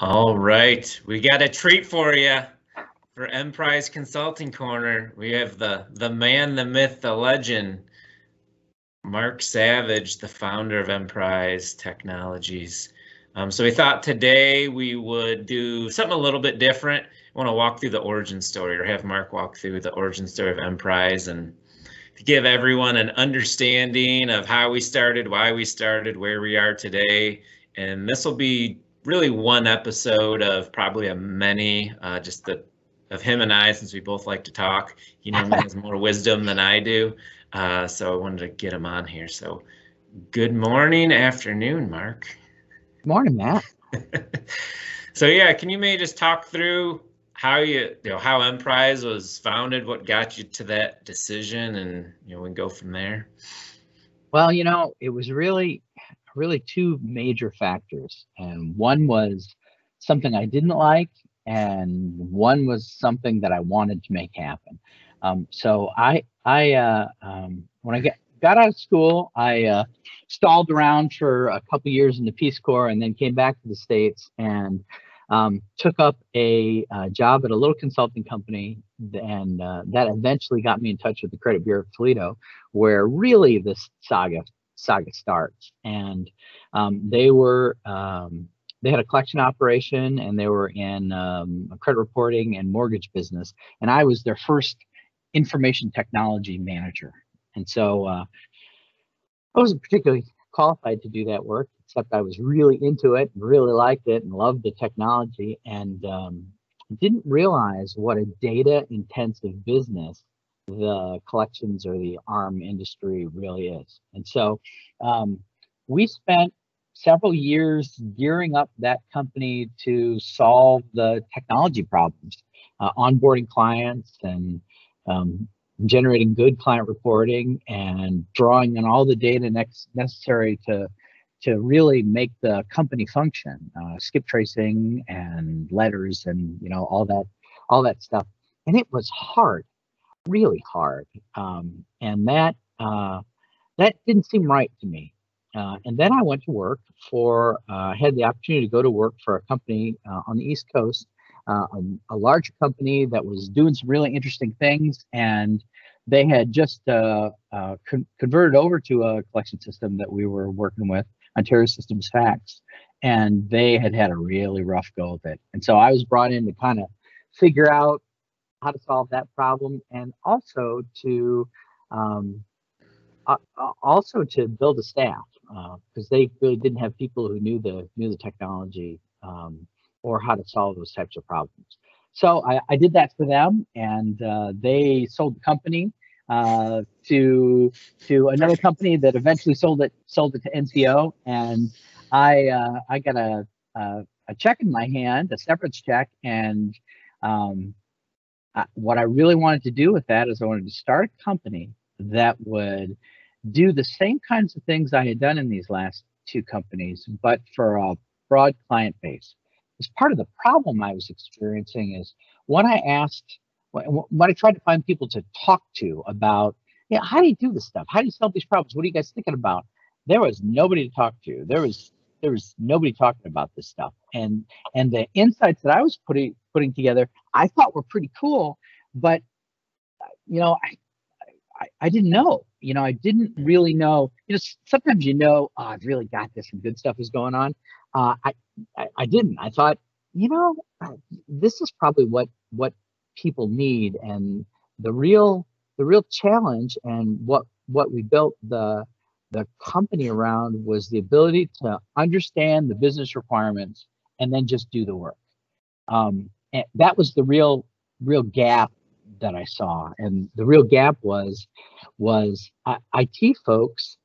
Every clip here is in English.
All right, we got a treat for you for Emprise Consulting Corner. We have the the man, the myth, the legend, Marc Savage, the founder of Emprise Technologies. Um, so we thought today we would do something a little bit different. I want to walk through the origin story or have Marc walk through the origin story of Emprise and to give everyone an understanding of how we started, why we started, where we are today. And this will be really one episode of probably a many, uh, just the of him and I, since we both like to talk. He normally has more wisdom than I do. Uh, so I wanted to get him on here. So good morning, afternoon, Marc. Good morning, Matt. so yeah, can you maybe just talk through how you, you know, how Emprise was founded, what got you to that decision, and you know, we can go from there. Well, you know, it was really really two major factors. And one was something I didn't like, and one was something that I wanted to make happen. Um, so I, I, uh, um, when I get, got out of school, I uh, stalled around for a couple years in the Peace Corps, and then came back to the states and um, took up a uh, job at a little consulting company, and uh, that eventually got me in touch with the Credit Bureau of Toledo, where really this saga saga starts. And um, they were um, they had a collection operation and they were in um, credit reporting and mortgage business. And I was their first information technology manager. And so uh, I wasn't particularly qualified to do that work, except I was really into it, and really liked it, and loved the technology, and um, didn't realize what a data intensive business the collections or the arm industry really is. And so um, we spent several years gearing up that company to solve the technology problems, uh, onboarding clients and um, generating good client reporting and drawing on all the data next necessary to to really make the company function, uh, skip tracing and letters and you know all that all that stuff. And it was hard really hard. Um, and that uh, that didn't seem right to me. Uh, and then I went to work for, uh, had the opportunity to go to work for a company uh, on the East Coast, uh, a, a, larger company that was doing some really interesting things. And they had just uh, con- converted over to a collection system that we were working with, Ontario Systems FACS. And they had had a really rough go of it. And so I was brought in to kind of figure out how to solve that problem and also to um, uh, also to build a staff because uh, they really didn't have people who knew the knew the technology um, or how to solve those types of problems. So I, I did that for them, and uh, they sold the company uh, to to another company that eventually sold it sold it to NCO, and I uh, I got a, a, a check in my hand, a severance check, and um, what I really wanted to do with that is I wanted to start a company that would do the same kinds of things I had done in these last two companies, but for a broad client base. As part of the problem I was experiencing is when I asked, when I tried to find people to talk to about, yeah, how do you do this stuff? How do you solve these problems? What are you guys thinking about? There was nobody to talk to. There was there was nobody talking about this stuff and and the insights that i was putting putting together i thought were pretty cool but you know i i, I didn't know you know i didn't really know you know sometimes you know oh, i've really got this and good stuff is going on uh, I, I i didn't i thought you know uh, this is probably what what people need and the real the real challenge and what what we built the the company around was the ability to understand the business requirements and then just do the work. Um, and that was the real, real gap that I saw. And the real gap was, was uh, IT folks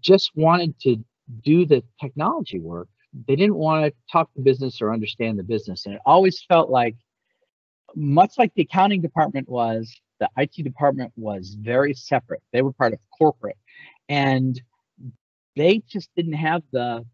just wanted to do the technology work. They didn't want to talk to business or understand the business. And it always felt like, much like the accounting department was, the IT department was very separate. They were part of corporate and they just didn't have the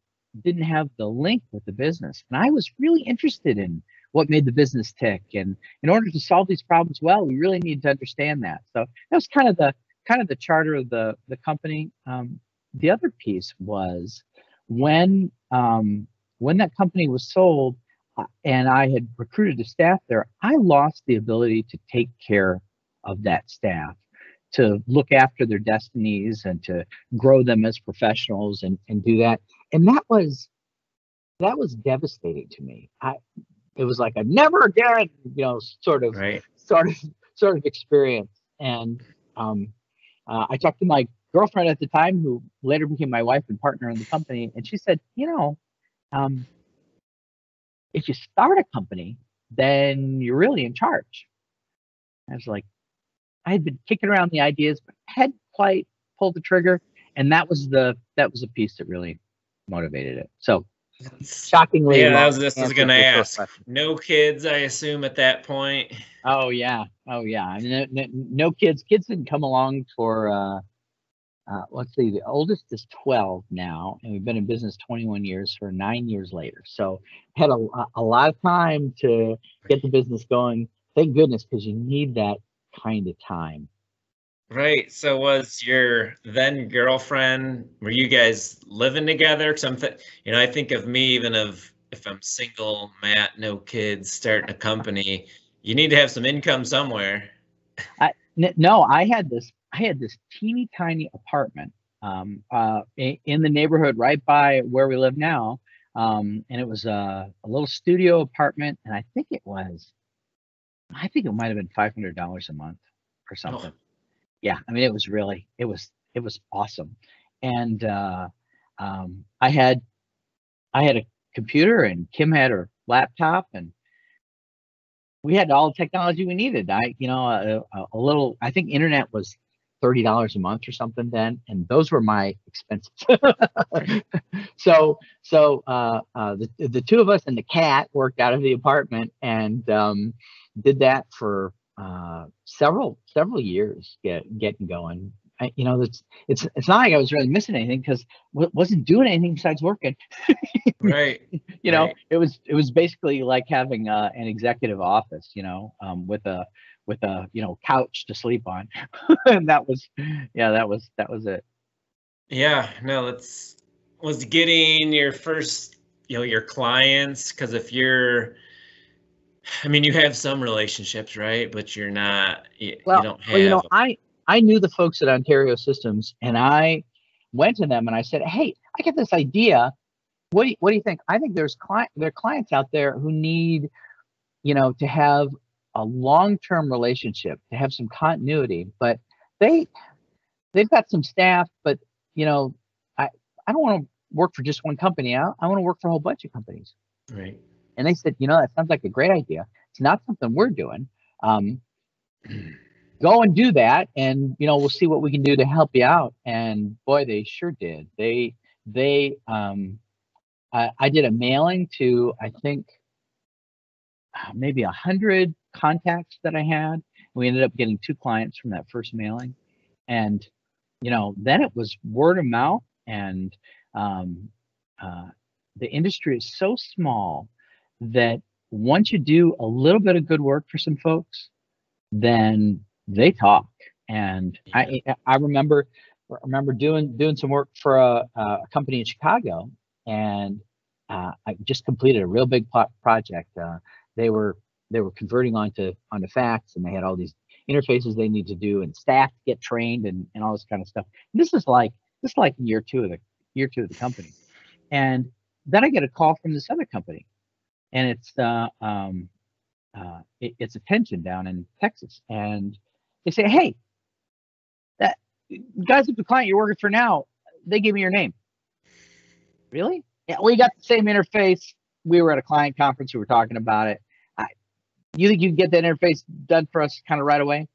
didn't have the link with the business and i was really interested in what made the business tick and in order to solve these problems well we really need to understand that so that was kind of the kind of the charter of the the company um, the other piece was when um, when that company was sold uh, and I had recruited a staff there, I lost the ability to take care of that staff, to look after their destinies and to grow them as professionals and, and do that. And that was that was devastating to me. I it was like a never again, you know, sort of Right. sort of sort of experience. And um, uh, I talked to my girlfriend at the time, who later became my wife and partner in the company, and she said, you know, um, if you start a company, then you're really in charge. I was like, I had been kicking around the ideas, but hadn't quite pulled the trigger, and that was the that was a piece that really motivated it. So shockingly, Yeah, that long was just was gonna to your short ask. question. No kids, I assume, at that point. Oh yeah, oh yeah. I mean, no, no, no kids. Kids didn't come along for. Uh, uh, let's see, the oldest is 12 now, and we've been in business 21 years. For nine years later, so had a, a lot of time to get the business going. Thank goodness, because you need that kind of time. Right. So was your then girlfriend, were you guys living together? Something. You know, I think of me even of if I'm single, Matt, no kids, starting a company, you need to have some income somewhere. N- no, I had this. I had this teeny tiny apartment um, uh, in the neighborhood right by where we live now, um, and it was a, a little studio apartment, and I think it was, I think it might have been five hundred dollars a month or something. Yeah, I mean it was really, it was, it was awesome, and uh, um, I had, I had a computer, and Kim had her laptop, and we had all the technology we needed. I, you know, a, a, little. I think internet was thirty dollars a month or something then, and those were my expenses. so, so uh, uh, the the two of us and the cat worked out of the apartment and um, did that for uh, several several years, get getting going. I, you know, it's it's it's not like I was really missing anything because w- wasn't doing anything besides working Right. you know Right. it was it was basically like having uh, an executive office you know um, with a with a you know couch to sleep on and that was yeah that was that was it Yeah. No, that's was getting your first, you know, your clients. Cause if you're, I mean, you have some relationships, right? But you're not, you, well, you don't have. well you know i i knew the folks at ontario systems and i went to them and i said hey i get this idea what do you, what do you think i think there's client there are clients out there who need you know to have a long-term relationship to have some continuity but they they've got some staff but you know i i don't want to work for just one company i, I want to work for a whole bunch of companies right. And they said you know that sounds like a great idea. It's not something we're doing. Um, go and do that and you know we'll see what we can do to help you out. And boy they sure did. They they um i, I did a mailing to i think uh, maybe a hundred contacts that i had. We ended up getting two clients from that first mailing. And you know then it was word of mouth and um, uh, the industry is so small that once you do a little bit of good work for some folks then they talk. And I I remember remember doing doing some work for a, a company in Chicago, and uh, I just completed a real big pro- project. Uh, they were they were converting onto onto FACS, and they had all these interfaces they need to do, and staff get trained, and, and all this kind of stuff. And this is like this is like year two of the year two of the company, and then I get a call from this other company, and it's uh, um, uh, it, it's attention down in Texas, and they say, "Hey, that guys at the client you're working for now, they gave me your name." Really? Yeah, we got the same interface. We were at a client conference. We were talking about it. I, you think you can get that interface done for us kind of right away?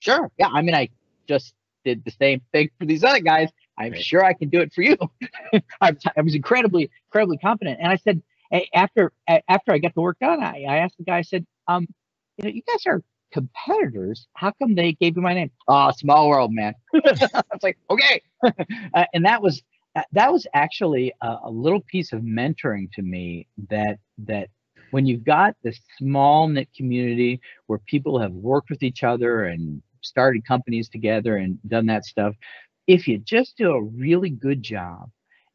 Sure. Yeah. I mean, I just did the same thing for these other guys. I'm Right. sure I can do it for you. I, I was incredibly, incredibly confident. And I said, a- after after I got the work done, I, I asked the guy. I said, um, you know, you guys are competitors. How come they gave you my name? Oh, small world, man. I was like, okay. uh, and that was uh, that was actually a, a little piece of mentoring to me. That that when you've got this small knit community where people have worked with each other and started companies together and done that stuff, if you just do a really good job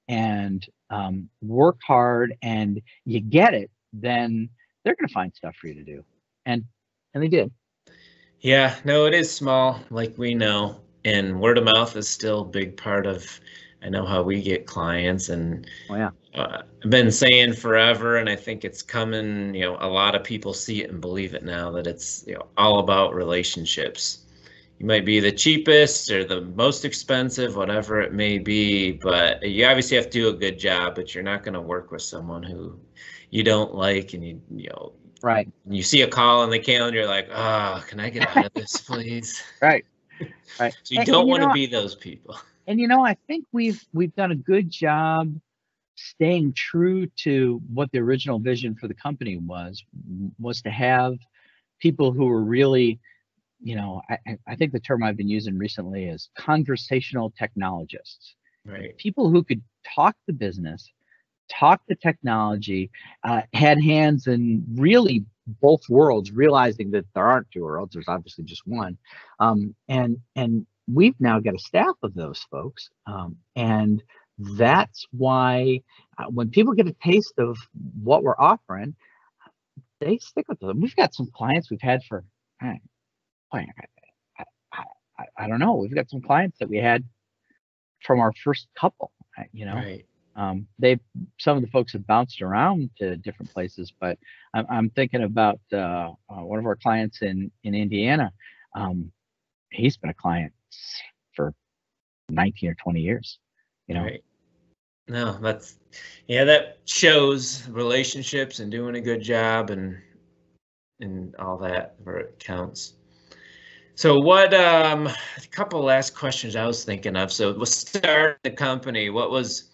and um, work hard and you get it then they're going to find stuff for you to do. And and they did. Yeah, no, it is small, like we know, and word of mouth is still a big part of. I know how we get clients, and Oh yeah. uh, I've been saying forever, and I think it's coming. You know, a lot of people see it and believe it now that it's you know all about relationships. You might be the cheapest or the most expensive, whatever it may be, but you obviously have to do a good job. But you're not going to work with someone who you don't like, and you you know Right. you see a call on the calendar, you're like, oh, can I get out of this, please? Right. Right. So you And- don't want to be those people. and you know i think we've we've done a good job staying true to what the original vision for the company was was to have people who were really you know i, I- think the term i've been using recently is conversational technologists. Right. people who could talk the business talk the technology uh, had hands in really both worlds realizing that there aren't two worlds there's obviously just one. Um, and and we've now got a staff of those folks um, and that's why uh, when people get a taste of what we're offering they stick with them. We've got some clients we've had for I, I, I, I, don't know we've got some clients that we had from our first couple uh, you know Right. um, they've some of the folks have bounced around to different places, but I'm, I'm thinking about uh, uh, one of our clients in in Indiana. Um, he's been a client for 19 or 20 years. You know, Right. No, that's yeah, that shows relationships and doing a good job and and all that where it counts. So what um a couple last questions I was thinking of. So we'll start the company. What was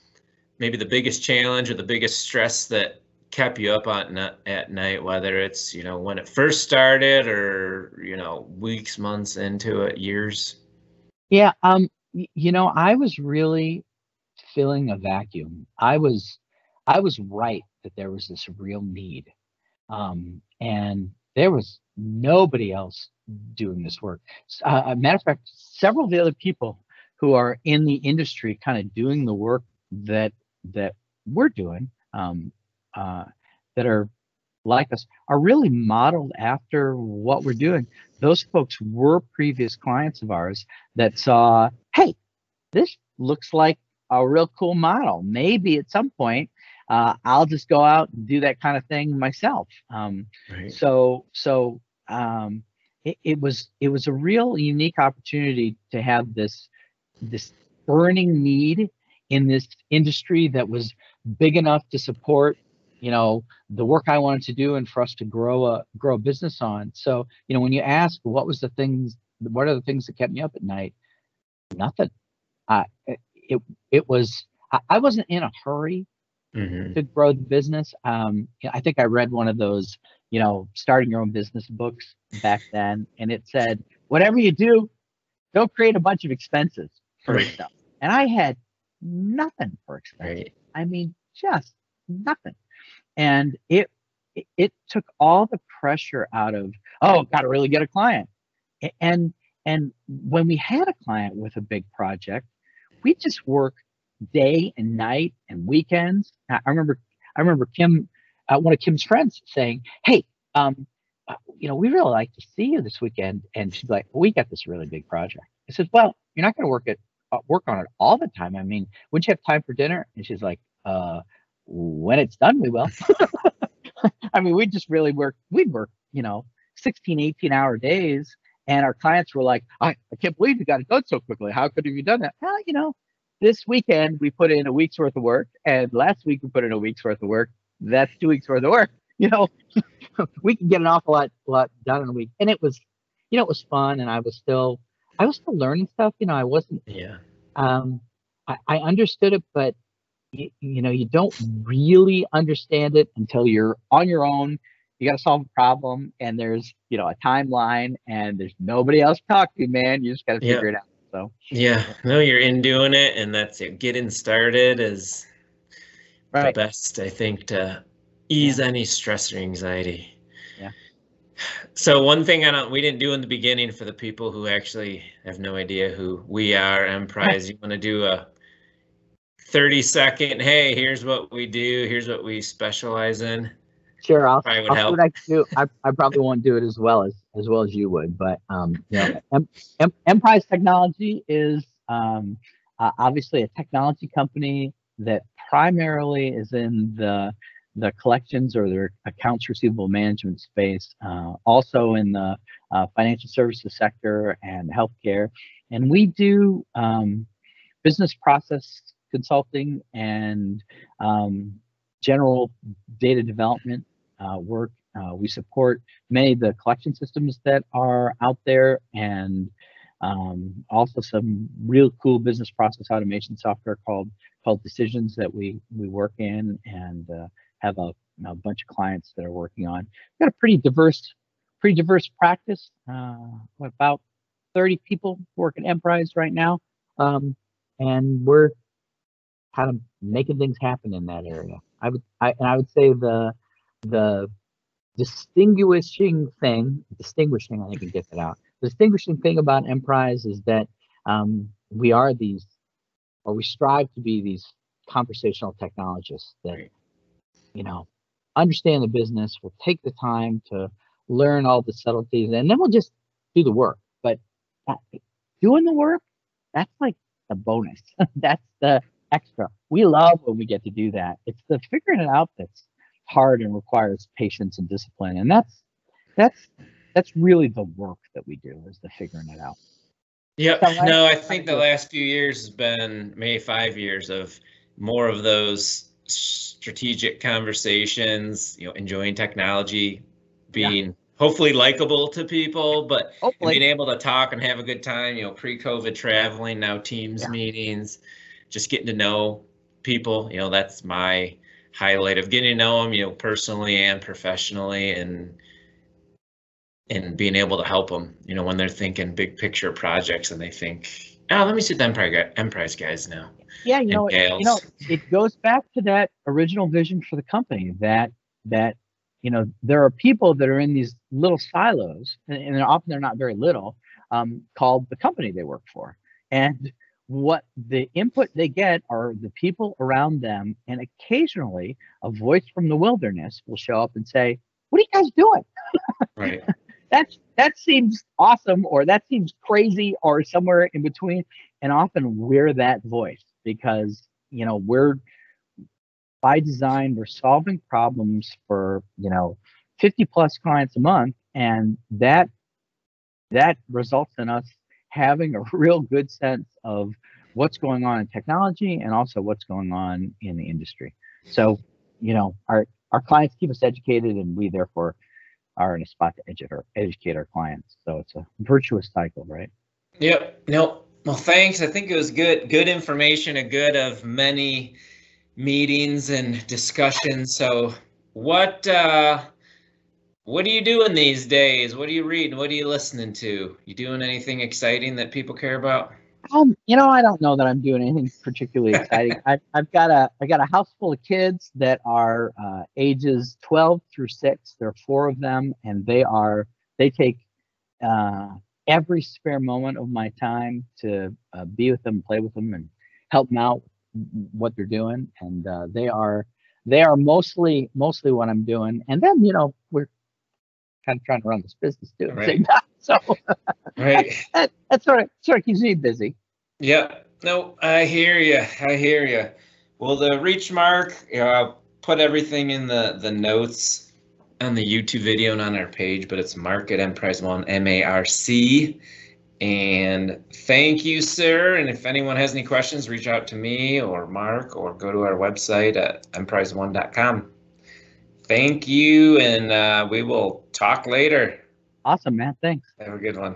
maybe the biggest challenge or the biggest stress that kept you up on at, night, whether it's, you know, when it first started or, you know, weeks, months into it, years? Yeah, um, you know, I was really filling a vacuum. I was, I was right that there was this real need, um, and there was nobody else doing this work. Uh, a matter of fact, several of the other people who are in the industry, kind of doing the work that that we're doing, um, uh, that are like us, are really modeled after what we're doing. Those folks were previous clients of ours that saw, hey, this looks like a real cool model. Maybe at some point, uh, I'll just go out and do that kind of thing myself. Um, Right. so, so um, it, it was it was a real unique opportunity to have this this burning need in this industry that was big enough to support you know the work i wanted to do and for us to grow a grow a business on so you know when you ask what was the things what are the things that kept me up at night nothing uh, it, it was I, I wasn't in a hurry hmm to grow the business um i think i read one of those you know starting your own business books back then and it said whatever you do don't create a bunch of expenses for Right. yourself and i had nothing for expenses Right. I mean, just nothing. And it it, it took all the pressure out of, oh, got to really get a client. And and when we had a client with a big project, we just work day and night and weekends. I remember I remember Kim, uh, one of Kim's friends saying, "Hey, um, uh, you know, we really like to see you this weekend." And she's like, "We got this really big project." I said, "Well, you're not going to work it uh, work on it all the time. I mean, wouldn't you have time for dinner?" And she's like, "Uh, when it's done, we will." I mean, we just really work. We'd work, you know, 16, 18 hour days. And our clients were like, I, I can't believe you got it done so quickly. How could have you done that? Well, you know, this weekend we put in a week's worth of work. And last week we put in a week's worth of work. That's two weeks worth of work. You know, we can get an awful lot, lot done in a week. And it was, you know, it was fun. And I was still, I was still learning stuff. You know, I wasn't Yeah. um, I, I understood it, but you, you know, you don't really understand it until you're on your own. You got to solve a problem, and there's you know a timeline, and there's nobody else to talk to, man. You just got to figure it out. So Yeah, no, you're in doing it, and that's it. Getting started is right, the best, I think, to ease any stress or anxiety. Yeah. So one thing I don't, we didn't do in the beginning for the people who actually have no idea who we are, Emprise. You want to do a 30 second, hey, here's what we do, here's what we specialize in. Sure, I'll, Probably would I'll help. what I can do. I, I probably won't do it as well as as well as you would, but um, you know, em, em, Emprise Technology is um, uh, obviously a technology company that primarily is in the the collections or their accounts receivable management space, uh, also in the uh, financial services sector and healthcare, and we do um, business process consulting and um, general data development work. Uh, we support many of the collection systems that are out there and um, also some real cool business process automation software called called Decisions that we we work in and uh, have a, a bunch of clients that are working on. We've got a pretty diverse pretty diverse practice. Uh, about 30 people work at Emprise right now, um, and we're kind of making things happen in that area. I would I and I would say the the distinguishing thing, distinguishing, I think can get that out. The distinguishing thing about Emprise is that um, we are these, or we strive to be these conversational technologists that, you know, understand the business, will take the time to learn all the subtleties, and then we'll just do the work. But uh, doing the work, that's like the bonus. that's the extra. We love when we get to do that. It's the figuring it out that's hard and requires patience and discipline. And that's that's that's really the work that we do is the figuring it out. Yep. No, I think the last few years has been maybe five years of more of those strategic conversations, you know, enjoying technology, Yeah. being hopefully likable to people, but being able to talk and have a good time, you know, pre-COVID traveling, now Teams Yeah. meetings, just getting to know people, you know, that's my highlight of getting to know them, you know, personally and professionally and and being able to help them, you know, when they're thinking big picture projects and they think, oh, let me see the Emprise, guy- Emprise guys now. yeah, you know, it, you know, it goes back to that original vision for the company that that you know there are people that are in these little silos, and, and often they're not very little, um, called the company they work for, and what the input they get are the people around them, and occasionally a voice from the wilderness will show up and say, "What are you guys doing?" Right. that's that seems awesome or that seems crazy or somewhere in between and often we're that voice because you know we're by design we're solving problems for you know 50 plus clients a month and that that results in us having a real good sense of what's going on in technology and also what's going on in the industry so you know our our clients keep us educated and we therefore are in a spot to educate our, educate our clients. So it's a virtuous cycle, right? Yep. No. Well, thanks. I think it was good, good information, a good of many meetings and discussions. So what, uh, what are you doing these days? What are you reading? What are you listening to? You doing anything exciting that people care about? Um, you know, I don't know that I'm doing anything particularly exciting. I, I've got a I got a house full of kids that are uh, ages 12 through six. There are four of them, and they are they take uh, every spare moment of my time to uh, be with them, play with them, and help them out what they're doing. And uh, they are they are mostly mostly what I'm doing. And then you know we're kind of trying to run this business too at the same time. So Right. that, that sort of sort of keeps me busy. Yeah, no, I hear you. I hear you. Well, the reach Marc, you know, I'll put everything in the the notes on the YouTube video and on our page, but it's Marc at Emprise One, M A R C. And thank you, sir. And if anyone has any questions, reach out to me or Marc or go to our website at empriseone.com. Thank you, and uh, we will talk later. Awesome, man. Thanks. Have a good one.